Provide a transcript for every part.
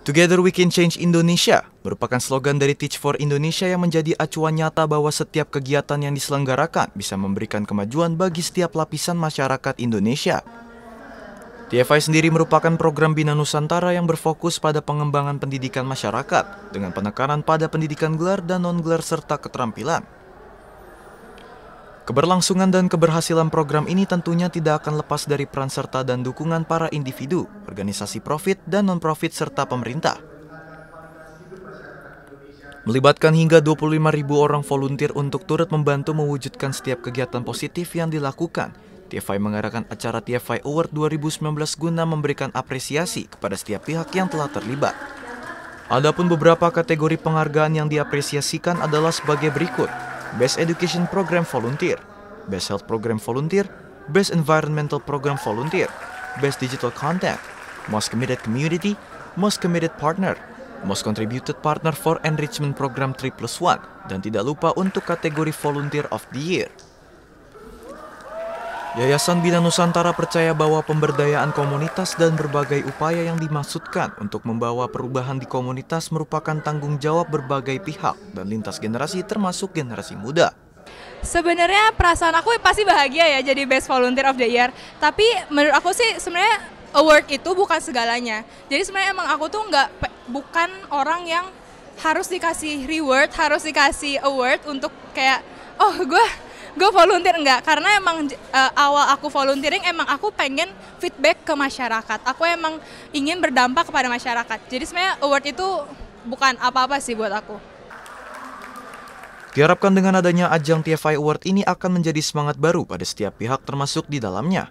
Together We Can Change Indonesia merupakan slogan dari Teach for Indonesia yang menjadi acuan nyata bahwa setiap kegiatan yang diselenggarakan bisa memberikan kemajuan bagi setiap lapisan masyarakat Indonesia. TFI sendiri merupakan program Bina Nusantara yang berfokus pada pengembangan pendidikan masyarakat dengan penekanan pada pendidikan gelar dan non-gelar serta keterampilan. Keberlangsungan dan keberhasilan program ini tentunya tidak akan lepas dari peran serta dan dukungan para individu, organisasi profit dan non-profit serta pemerintah. Melibatkan hingga 25.000 orang volunteer untuk turut membantu mewujudkan setiap kegiatan positif yang dilakukan, TFI mengadakan acara TFI Award 2019 guna memberikan apresiasi kepada setiap pihak yang telah terlibat. Adapun beberapa kategori penghargaan yang diapresiasikan adalah sebagai berikut. Best Education Program Volunteer, Best Health Program Volunteer, Best Environmental Program Volunteer, Best Digital Content, Most Committed Community, Most Committed Partner, Most Contributed Partner for Enrichment Program 3 plus 1, dan tidak lupa untuk kategori Volunteer of the Year. Yayasan Bina Nusantara percaya bahwa pemberdayaan komunitas dan berbagai upaya yang dimaksudkan untuk membawa perubahan di komunitas merupakan tanggung jawab berbagai pihak dan lintas generasi termasuk generasi muda. Sebenarnya perasaan aku pasti bahagia ya jadi Best Volunteer of the Year. Tapi menurut aku sih sebenarnya award itu bukan segalanya. Jadi sebenarnya emang aku tuh nggak bukan orang yang harus dikasih reward, harus dikasih award untuk kayak oh gue gue volunteer enggak karena emang uh, awal aku volunteering emang aku pengen feedback ke masyarakat aku emang ingin berdampak kepada masyarakat jadi sebenarnya award itu bukan apa-apa sih buat aku Diharapkan dengan adanya ajang TFI Award ini akan menjadi semangat baru pada setiap pihak termasuk di dalamnya.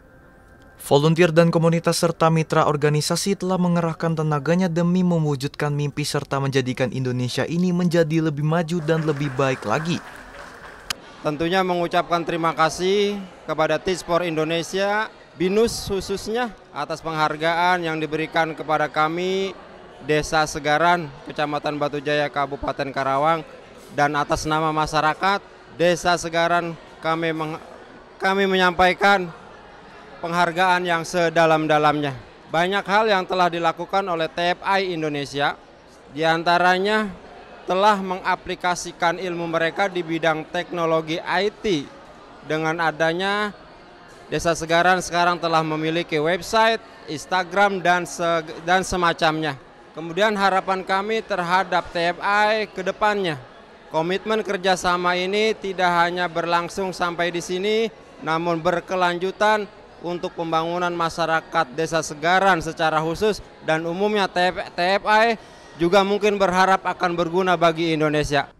Volunteer dan komunitas serta mitra organisasi telah mengerahkan tenaganya demi mewujudkan mimpi serta menjadikan Indonesia ini menjadi lebih maju dan lebih baik lagi. Tentunya mengucapkan terima kasih kepada for Indonesia, BINUS khususnya atas penghargaan yang diberikan kepada kami Desa Segaran, Kecamatan Batu Jaya, Kabupaten Karawang dan atas nama masyarakat Desa Segaran kami meng, kami menyampaikan penghargaan yang sedalam-dalamnya. Banyak hal yang telah dilakukan oleh TFI Indonesia, di antaranya telah mengaplikasikan ilmu mereka di bidang teknologi IT dengan adanya Desa Segaran sekarang telah memiliki website, Instagram dan se dan semacamnya. Kemudian harapan kami terhadap TFI ke depannya. Komitmen kerjasama ini tidak hanya berlangsung sampai di sini, namun berkelanjutan untuk pembangunan masyarakat Desa Segaran secara khusus dan umumnya TFI juga mungkin berharap akan berguna bagi Indonesia.